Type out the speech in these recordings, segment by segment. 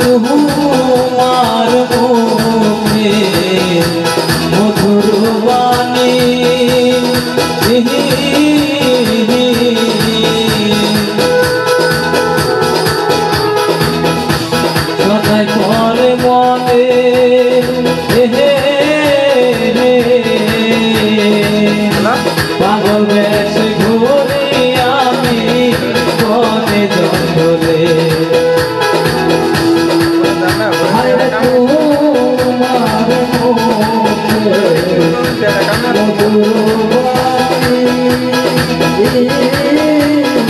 তোমার মুখে মধুর বাণী করে মনে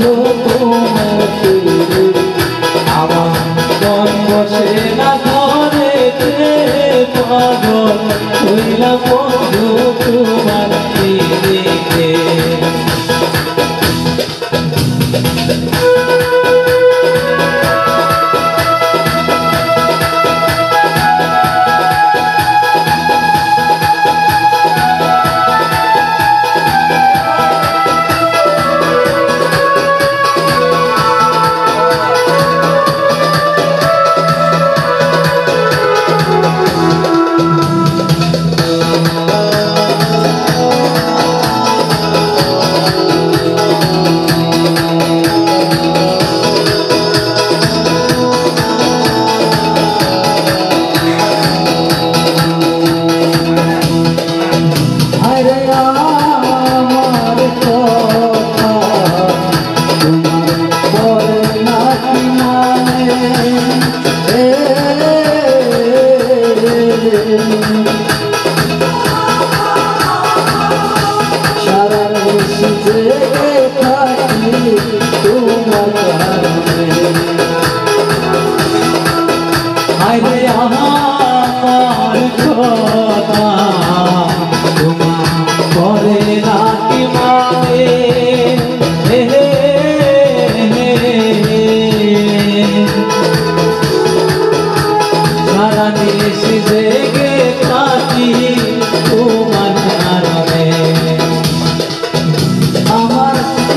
no. সারা দেশ জেগে থাকি, তোমার কারণে আমার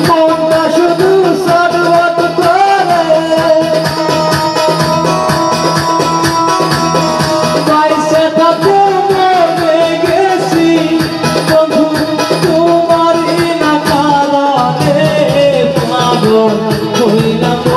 মনটা শুধু সদবত করে। পয়সা তাতে মনে গেছি বন্ধু, তোমার না কারণে মাগো, হইলাম